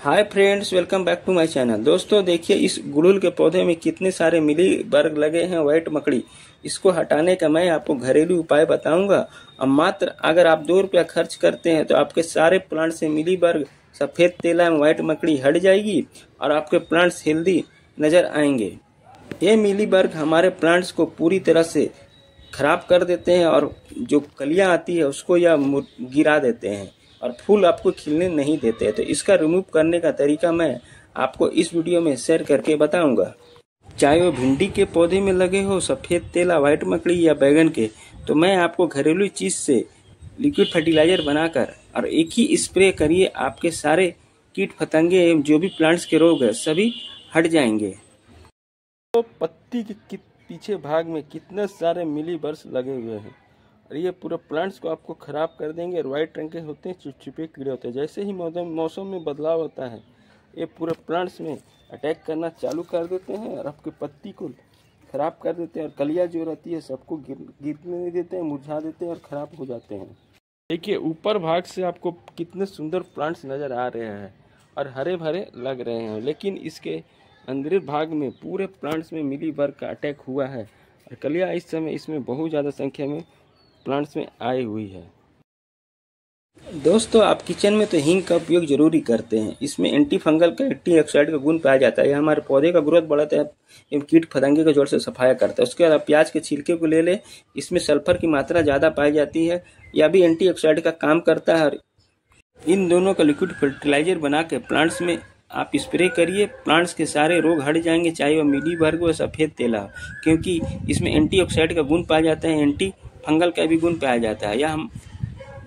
Hi friends welcome back to my channel दोस्तों, देखिए, इस गुड़ुल के पौधे में कितने सारे मिली बर्ग लगे हैं व्हाइट मकड़ी। इसको हटाने का मैं आपको घरेलू उपाय बताऊँगा। और मात्र अगर आप दो रुपया खर्च करते हैं तो आपके सारे प्लांट से मिली बर्ग सफ़ेद तेला एवं व्हाइट मकड़ी हट जाएगी और आपके प्लांट्स हेल्दी नज़र आएँगे। ये मिली बर्ग हमारे प्लांट्स को पूरी तरह से खराब कर देते हैं और जो कलियाँ आती है, उसको या गिरा देते हैं। और फूल आपको खिलने नहीं देते तो इसका रिमूव करने का तरीका मैं आपको इस वीडियो में शेयर करके बताऊँगा। चाहे वो भिंडी के पौधे में लगे हो, सफ़ेद तेला व्हाइट मकड़ी या बैगन के तो मैं आपको घरेलू चीज़ से लिक्विड फर्टिलाइज़र बनाकर और एक ही स्प्रे करिए, आपके सारे कीट फतंगे एवं जो भी प्लांट्स के रोग है, सभी हट जाएँगे। तो पत्ती के पीछे भाग में कितने सारे मिली लगे हुए हैं? और ये पूरे प्लांट्स को आपको ख़राब कर देंगे और वाइट रंग के होते हैं चिपचिपे कीड़े होते हैं। जैसे ही मौसम मौसम में बदलाव होता है, ये पूरे प्लांट्स में अटैक करना चालू कर देते हैं और आपकी पत्ती को ख़राब कर देते हैं और कलिया जो रहती है सबको गिर, गिरने नहीं देते हैं, मुरझा देते हैं और ख़राब हो जाते हैं। देखिए, ऊपर भाग से आपको कितने सुंदर प्लांट्स नज़र आ रहे हैं और हरे भरे लग रहे हैं। लेकिन इसके अंदर भाग में पूरे प्लांट्स में मिली वर्ग का अटैक हुआ है। और कलिया इस समय, इसमें बहुत ज़्यादा संख्या में प्लांट्स में आई हुई है। दोस्तों, आप किचन में तो हींग का उपयोग ज़रूरी करते हैं। इसमें एंटी फंगल का एंटी ऑक्साइड का गुण पाया जाता है। यह हमारे पौधे का ग्रोथ बढ़ाता है एवं कीट फतंगे का ज़ोर से सफाया करता है। उसके बाद आप प्याज के छिलके को ले लें। इसमें सल्फ़र की मात्रा ज़्यादा पाई जाती है यह भी एंटी ऑक्साइड का काम करता है। इन दोनों का लिक्विड फर्टिलाइज़र बना के प्लांट्स में आप स्प्रे करिए। प्लांट्स के सारे रोग हट जाएँगे, चाहे वह मिली वर्ग हो सफ़ेद तेला क्योंकि इसमें एंटीऑक्साइड का गुण पाया जाता है। एंटी फंगल का भी गुण पाया जाता है। या हम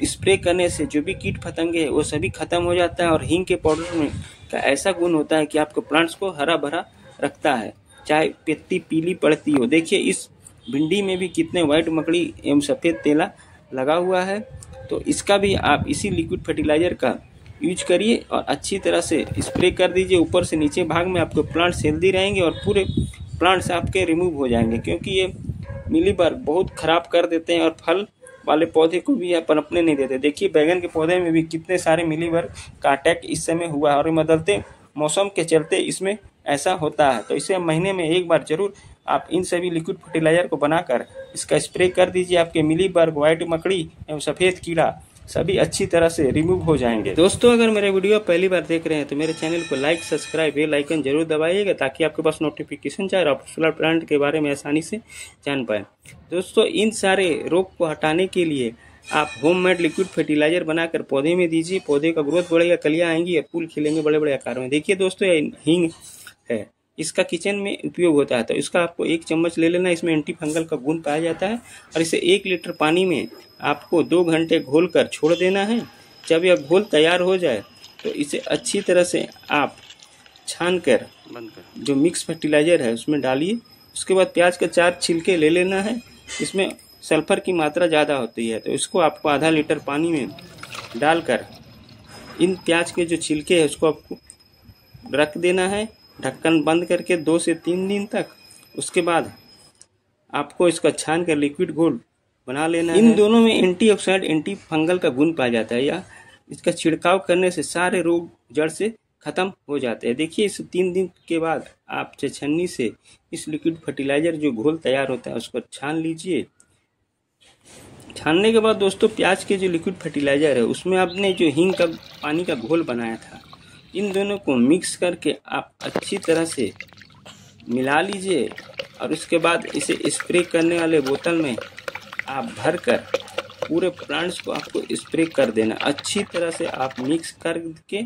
स्प्रे करने से जो भी कीट फतंगे है, वो सभी खत्म हो जाता है और हींग के पाउडर में का ऐसा गुण होता है कि आपको प्लांट्स को हरा भरा रखता है। चाहे पत्ती पीली पड़ती हो। देखिए, इस भिंडी में भी कितने व्हाइट मकड़ी एवं सफ़ेद तेला लगा हुआ है। तो इसका भी आप इसी लिक्विड फर्टिलाइज़र का यूज़ करिए और अच्छी तरह से स्प्रे कर दीजिए। ऊपर से नीचे भाग में आपके प्लांट्स हेल्दी रहेंगे और पूरे प्लांट्स आपके रिमूव हो जाएँगे। क्योंकि ये मिलीबग बहुत खराब कर देते हैं और फल वाले पौधे को भी पनपने नहीं देते। देखिए, बैगन के पौधे में भी कितने सारे मिली वर्ग का अटैक इस समय हुआ है और बदलते मौसम के चलते इसमें ऐसा होता है। तो इसे महीने में एक बार ज़रूर आप इन सभी लिक्विड फर्टिलाइज़र को बनाकर इसका स्प्रे कर दीजिए। आपके मिली बार व्हाइट मकड़ी एवं सफ़ेद कीड़ा सभी अच्छी तरह से रिमूव हो जाएँगे। दोस्तों, अगर मेरे वीडियो पहली बार देख रहे हैं तो मेरे चैनल को लाइक सब्सक्राइब बेल आइकन ज़रूर दबाइएगा ताकि आपके पास नोटिफिकेशन जाए और सोलर प्लांट के बारे में आसानी से जान पाए। दोस्तों, इन सारे रोग को हटाने के लिए आप होम मेड लिक्विड फर्टिलाइज़र बनाकर पौधे में दीजिए। पौधे का ग्रोथ बढ़ेगा, कलियाँ आएँगी और फूल खिलेंगे बड़े बड़े आकार में। देखिए दोस्तों हींग है। इसका किचन में उपयोग होता है। तो इसका आपको एक चम्मच ले लेना इसमें एंटी फंगल का गुण पाया जाता है और इसे एक लीटर पानी में आपको दो घंटे घोल कर छोड़ देना है। जब यह घोल तैयार हो जाए तो इसे अच्छी तरह से आप छान कर जो मिक्स फर्टिलाइज़र है उसमें डालिए। उसके बाद प्याज का चार छिलके ले लेना है। इसमें सल्फ़र की मात्रा ज़्यादा होती है तो इसको आपको आधा लीटर पानी में डालकर इन प्याज के जो छिलके हैं उसको आपको रख देना है। ढक्कन बंद करके दो से तीन दिन तक। उसके बाद आपको इसका छान कर लिक्विड घोल बना लेना इन। दोनों में एंटीऑक्सीडेंट एंटी फंगल का गुण पाया जाता है या इसका छिड़काव करने से सारे रोग जड़ से खत्म हो जाते हैं। देखिए इस तीन दिन के बाद आप छन्नी से इस लिक्विड फर्टिलाइज़र जो घोल तैयार होता है उसको छान लीजिए। छानने के बाद दोस्तों प्याज के जो लिक्विड फर्टिलाइज़र है उसमें आपने जो हींग का पानी का घोल बनाया था इन दोनों को मिक्स करके आप अच्छी तरह से मिला लीजिए और उसके बाद इसे स्प्रे करने वाले बोतल में आप भर कर पूरे प्लांट्स को आपको स्प्रे कर देना। अच्छी तरह से आप मिक्स करके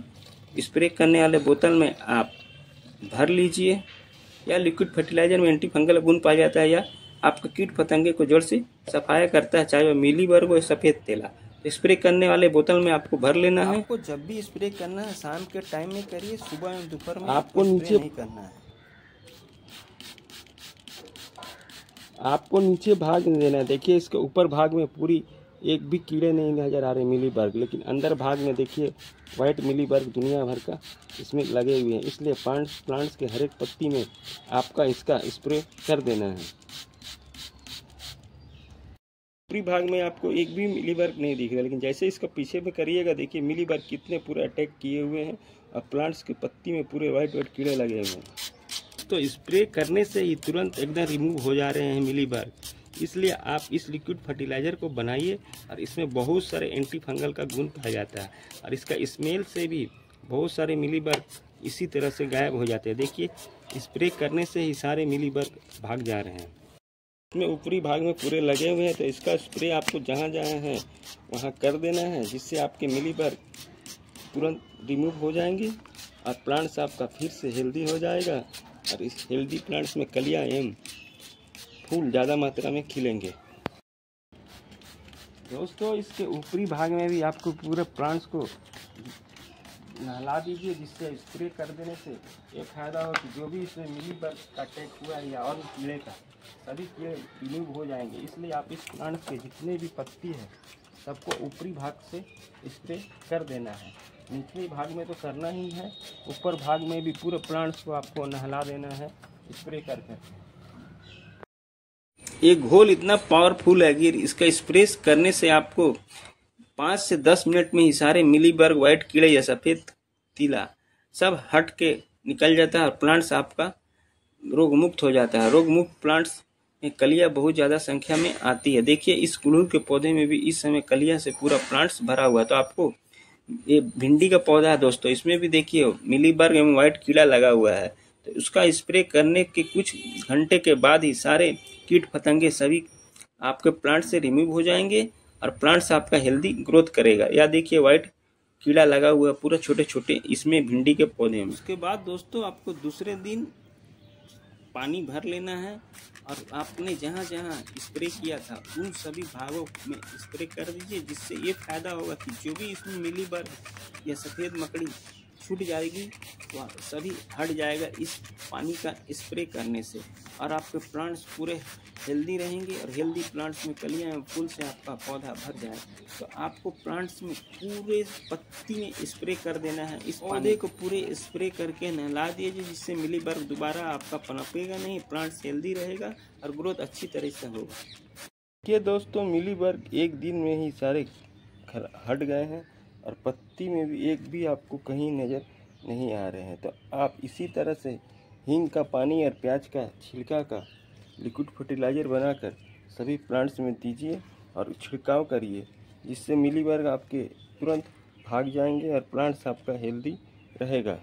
स्प्रे करने वाले बोतल में आप भर लीजिए। या लिक्विड फर्टिलाइज़र में एंटी फंगल गुण पाया जाता है या आपका कीट पतंगे को जड़ से सफाया करता है, चाहे वह मिली वर्ग हो सफ़ेद तेला। स्प्रे करने वाले बोतल में आपको भर लेना है। आपको जब भी स्प्रे करना है शाम के टाइम में करिए सुबह एवं दोपहर में आपको नीचे नहीं करना है। आपको नीचे भाग नहीं देना है। देखिए इसके ऊपर भाग में पूरी एक भी कीड़े नहीं नज़र आ रहे मिली बर्ग लेकिन अंदर भाग में देखिए वाइट मिली बर्ग दुनिया भर का इसमें लगे हुए हैं। इसलिए प्लांट्स प्लांट्स के हर एक पत्ती में आपका इसका स्प्रे कर देना है। ऊपरी भाग में आपको एक भी मिली वर्क नहीं दिख रहा लेकिन जैसे इसका पीछे में करिएगा, देखिए मिली वर्क कितने पूरे अटैक किए हुए हैं और प्लांट्स की पत्ती में पूरे वाइट वाइट कीड़े लगे हुए हैं। तो स्प्रे करने से ही तुरंत एकदम रिमूव हो जा रहे हैं मिली वर्क इसलिए आप इस लिक्विड फर्टिलाइज़र को बनाइए और इसमें बहुत सारे एंटी फंगल का गुण पाया जाता है। और इसका स्मेल से भी बहुत सारे मिली वर्क इसी तरह से गायब हो जाते हैं। देखिए स्प्रे करने से ही सारे मिली वर्क भाग जा रहे हैं। इसमें ऊपरी भाग में पूरे लगे हुए हैं तो इसका स्प्रे आपको जहाँ जहाँ है, वहाँ कर देना है, जिससे आपके मिली वर्क तुरंत रिमूव हो जाएँगे और प्लांट्स आपका फिर से हेल्दी हो जाएगा। और इस हेल्दी प्लांट्स में कलिया एवं फूल ज़्यादा मात्रा में खिलेंगे। दोस्तों, इसके ऊपरी भाग में भी आपको पूरे प्लांट्स को नहला दीजिए, जिससे स्प्रे कर देने से ये फ़ायदा हो कि जो भी इसमें मिली बर्ग का अटैक हुआ है या और कीड़े का, सभी कीड़े रिमूव हो जाएँगे। इसलिए आप इस प्लांट के जितने भी पत्ती है, सबको ऊपरी भाग से स्प्रे कर देना है। निचले भाग में तो करना ही है, ऊपर भाग में भी पूरे प्लांट्स को आपको नहला देना है स्प्रे कर कर ये घोल इतना पावरफुल है कि इसका स्प्रे करने से आपको पाँच से दस मिनट में ही सारे मिलीबर्ग, व्हाइट कीड़े या सफ़ेद तीला सब हट के निकल जाता है और प्लांट्स आपका रोग मुक्त हो जाता है। रोग मुक्त प्लांट्स में कलिया बहुत ज़्यादा संख्या में आती है। देखिए, इस कुलूर के पौधे में भी इस समय कलिया से पूरा प्लांट्स भरा हुआ है। तो आपको ये भिंडी का पौधा है दोस्तों, इसमें भी देखिए, मिलीबर्ग एवं व्हाइट कीड़ा लगा हुआ है। तो उसका स्प्रे करने के कुछ घंटे के बाद ही सारे कीट पतंगे सभी आपके प्लांट से रिमूव हो जाएँगे। और प्लांट्स आपका हेल्दी ग्रोथ करेगा। या देखिए व्हाइट कीड़ा लगा हुआ है, पूरा छोटे छोटे इसमें भिंडी के पौधे में उसके बाद दोस्तों, आपको दूसरे दिन पानी भर लेना है और आपने जहाँ जहाँ स्प्रे किया था, उन सभी भागों में स्प्रे कर दीजिए, जिससे ये फ़ायदा होगा कि जो भी इसमें मिली बर्फ़ या सफ़ेद मकड़ी छूट जाएगी तो सभी हट जाएगा इस पानी का स्प्रे करने से। और आपके प्लांट्स पूरे हेल्दी रहेंगे और हेल्दी प्लांट्स में कलियाँ एवं फूल से आपका पौधा भर जाए। तो आपको प्लांट्स में पूरे पत्ती में स्प्रे कर देना है इस पौधे को। पूरे स्प्रे करके नहला दीजिए जिससे मिली बर्फ़ दोबारा आपका पनपेगा नहीं प्लांट्स हेल्दी रहेगा और ग्रोथ अच्छी तरह से होगा। ये दोस्तों मिली बर्ग एक दिन में ही सारे हट गए हैं। और पत्ती में भी एक भी आपको कहीं नज़र नहीं आ रहे हैं। तो आप इसी तरह से हींग का पानी और प्याज का छिलका का लिक्विड फर्टिलाइज़र बनाकर सभी प्लांट्स में दीजिए और छिड़काव करिए, जिससे मिली वर्ग आपके तुरंत भाग जाएँगे और प्लांट्स आपका हेल्दी रहेगा।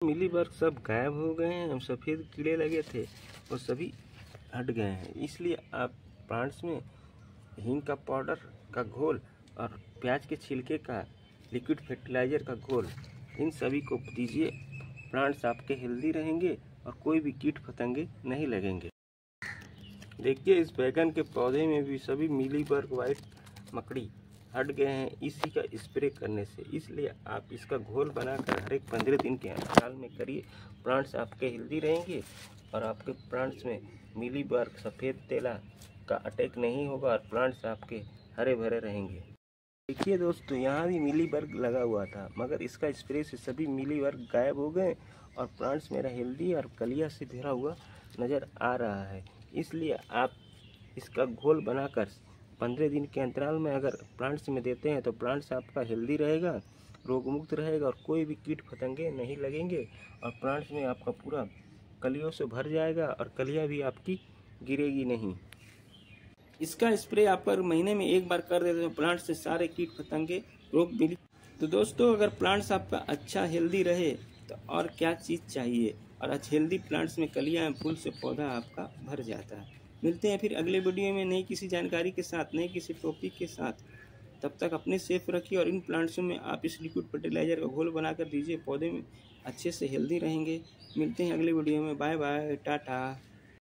मिली वर्ग सब गायब हो गए हैं, हम सफ़ेद कीड़े लगे थे, वो सभी हट गए हैं। इसलिए आप प्लांट्स में हींग का पाउडर का घोल और प्याज के छिलके का लिक्विड फर्टिलाइज़र का घोल, इन सभी को दीजिए। प्लांट्स आपके हेल्दी रहेंगे और कोई भी कीट पतंगे नहीं लगेंगे। देखिए, इस बैगन के पौधे में भी सभी मिली बर्ग वाइट मकड़ी हट गए हैं। इसी का स्प्रे करने से। इसलिए आप इसका घोल बनाकर हर एक पंद्रह दिन के अंतराल में करिए। प्लांट्स आपके हेल्दी रहेंगे और आपके प्लांट्स में मिली बर्ग सफ़ेद तेला का अटैक नहीं होगा और प्लांट्स आपके हरे भरे रहेंगे। देखिए दोस्तों, यहाँ भी मिली वर्ग लगा हुआ था, मगर इसका स्प्रे से सभी मिली वर्ग गायब हो गए और प्लांट्स मेरा हेल्दी और कलिया से भरा हुआ नज़र आ रहा है। इसलिए आप इसका घोल बनाकर पंद्रह दिन के अंतराल में अगर प्लांट्स में देते हैं तो प्लांट्स आपका हेल्दी रहेगा रोग मुक्त रहेगा और कोई भी कीट पतंगे नहीं लगेंगे और प्लांट्स में आपका पूरा कलियों से भर जाएगा और कलिया भी आपकी गिरेगी नहीं। इसका स्प्रे आप अगर महीने में एक बार कर देते तो प्लांट से सारे कीट पतंगे रोग मिली। तो दोस्तों, अगर प्लांट्स आपका अच्छा हेल्दी रहे तो और क्या चीज़ चाहिए? और अच्छे हेल्दी प्लांट्स में कलियाँ फूल से पौधा आपका भर जाता है। मिलते हैं फिर अगले वीडियो में नई किसी जानकारी के साथ नई किसी टॉपिक के साथ। तब तक अपने सेफ़ रखिए और इन प्लांट्सों में आप इस लिक्विड फर्टिलाइज़र का घोल बनाकर दीजिए, पौधे में अच्छे से हेल्दी रहेंगे। मिलते हैं अगले वीडियो में। Bye bye, Tata.